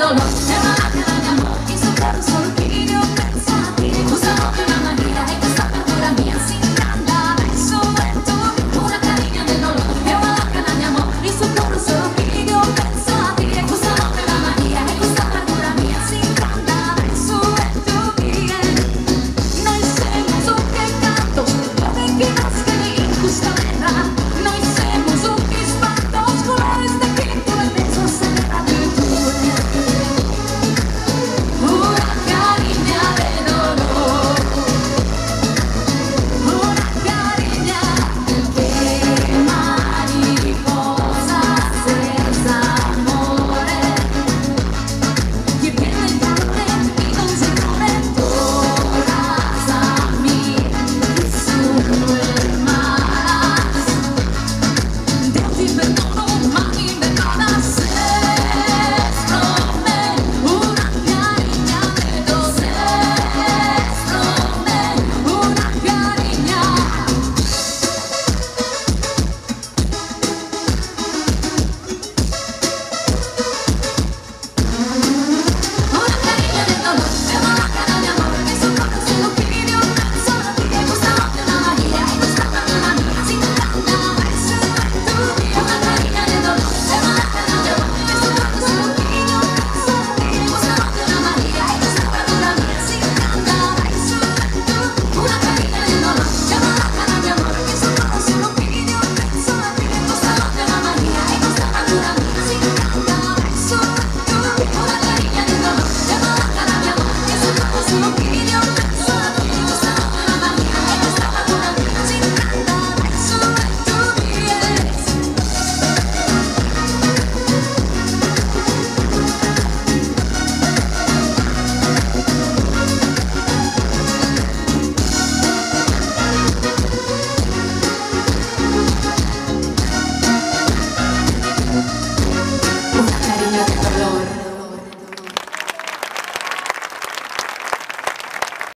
não, não. Leva a cara de amor, isso quero só.